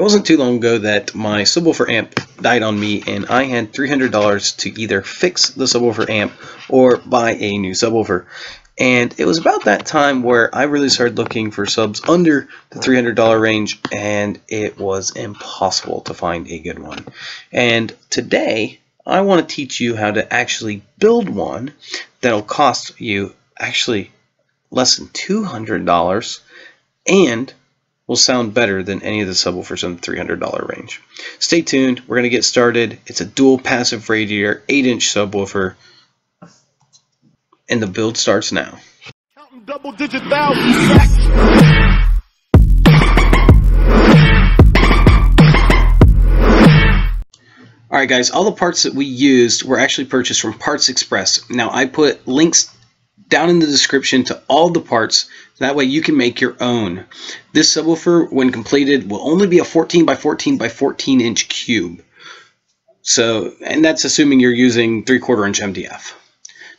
It wasn't too long ago that my subwoofer amp died on me and I had $300 to either fix the subwoofer amp or buy a new subwoofer. And it was about that time where I really started looking for subs under the $300 range and it was impossible to find a good one. And today I want to teach you how to actually build one that'll cost you actually less than $200 and will sound better than any of the subwoofers in the $300 range. Stay tuned, we're going to get started. It's a dual passive radiator, 8 inch subwoofer, and the build starts now. Double digit Alright guys, all the parts that we used were actually purchased from Parts Express. Now I put links down in the description to all the parts. That way you can make your own. This subwoofer, when completed, will only be a 14 by 14 by 14 inch cube. So, and that's assuming you're using 3 quarter inch MDF.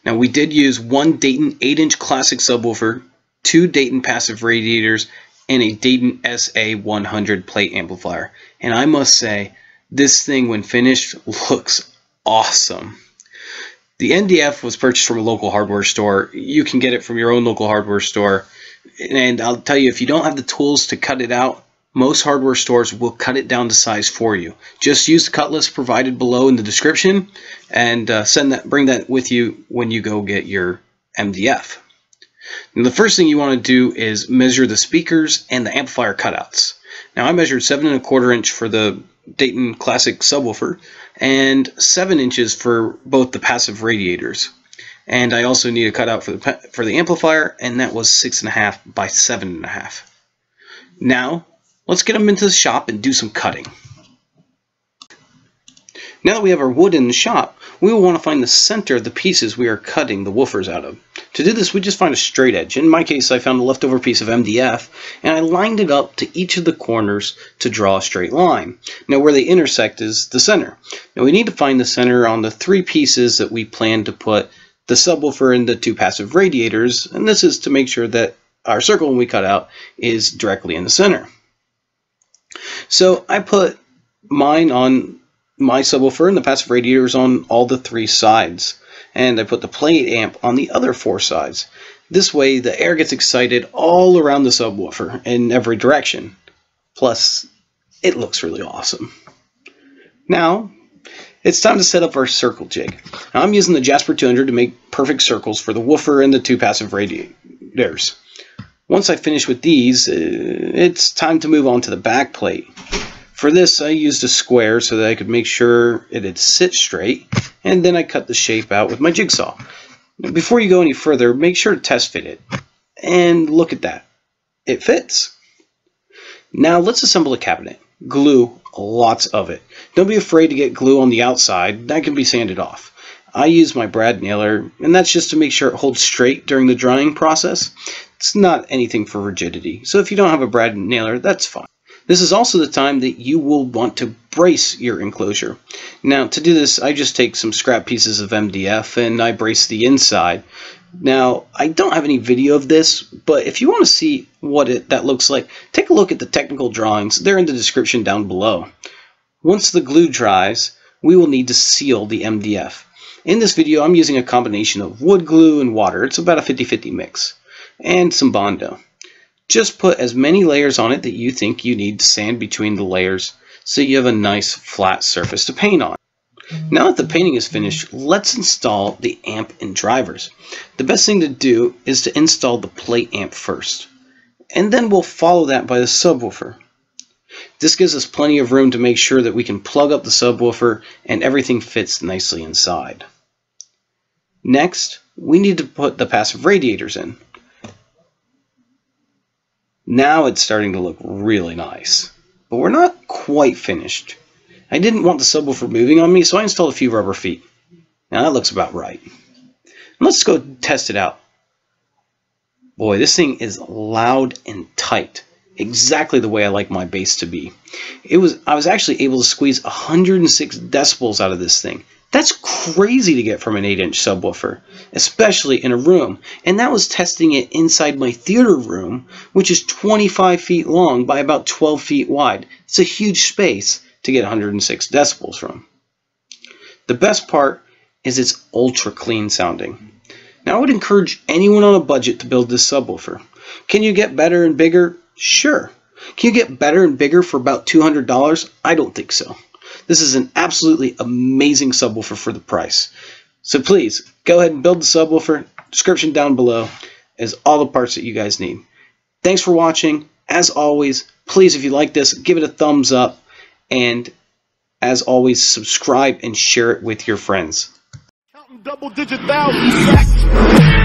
Now we did use one Dayton 8 inch classic subwoofer, two Dayton passive radiators, and a Dayton SA100 plate amplifier. And I must say, this thing when finished looks awesome. The MDF was purchased from a local hardware store. You can get it from your own local hardware store. And I'll tell you, if you don't have the tools to cut it out, most hardware stores will cut it down to size for you. Just use the cut list provided below in the description and uh, send that, bring that with you when you go get your MDF. Now, the first thing you want to do is measure the speakers and the amplifier cutouts. Now I measured seven and a quarter inch for the Dayton Classic subwoofer and 7 inches for both the passive radiators. And I also need a cutout for the, for the amplifier, and that was 6.5 by 7.5. Now, let's get them into the shop and do some cutting. Now that we have our wood in the shop, we will want to find the center of the pieces we are cutting the woofers out of. To do this, we just find a straight edge. In my case, I found a leftover piece of MDF, and I lined it up to each of the corners to draw a straight line. Now, where they intersect is the center. Now, we need to find the center on the three pieces that we plan to put the subwoofer and the two passive radiators, and this is to make sure that our circle when we cut out is directly in the center. So I put mine on my subwoofer and the passive radiators on all the three sides. And I put the plate amp on the other four sides. This way the air gets excited all around the subwoofer in every direction. Plus, it looks really awesome. Now, it's time to set up our circle jig. Now, I'm using the Jasper 200 to make perfect circles for the woofer and the two passive radiators. Once I finish with these, uh, it's time to move on to the back plate. For this, I used a square so that I could make sure it'd sit straight, and then I cut the shape out with my jigsaw. Before you go any further, make sure to test fit it. And look at that. It fits. Now let's assemble the cabinet. Glue, lots of it. Don't be afraid to get glue on the outside. That can be sanded off. I use my brad nailer, and that's just to make sure it holds straight during the drying process. It's not anything for rigidity, so if you don't have a brad nailer, that's fine. This is also the time that you will want to brace your enclosure. Now to do this I just take some scrap pieces of MDF and I brace the inside. Now I don't have any video of this but if you want to see what it, that looks like take a look at the technical drawings. They're in the description down below. Once the glue dries we will need to seal the MDF. In this video I'm using a combination of wood glue and water. It's about a 50-50 mix and some Bondo. Just put as many layers on it that you think you need to sand between the layers so you have a nice flat surface to paint on. Now that the painting is finished, let's install the amp and drivers. The best thing to do is to install the plate amp first, and then we'll follow that by the subwoofer. This gives us plenty of room to make sure that we can plug up the subwoofer and everything fits nicely inside. Next, we need to put the passive radiators in. Now it's starting to look really nice. But we're not quite finished. I didn't want the subwoofer moving on me, so I installed a few rubber feet. Now that looks about right. Let's go test it out. Boy, this thing is loud and tight. Exactly the way I like my bass to be. It was I was actually able to squeeze 106 decibels out of this thing. That's crazy to get from an 8 inch subwoofer, especially in a room. And that was testing it inside my theater room, which is 25 feet long by about 12 feet wide. It's a huge space to get 106 decibels from. The best part is it's ultra clean sounding. Now I would encourage anyone on a budget to build this subwoofer. Can you get better and bigger? Sure. Can you get better and bigger for about $200? I don't think so. This is an absolutely amazing subwoofer for the price. So please, go ahead and build the subwoofer. Description down below is all the parts that you guys need. Thanks for watching. As always, please, if you like this, give it a thumbs up. And as always, subscribe and share it with your friends. Counting double digit thousands.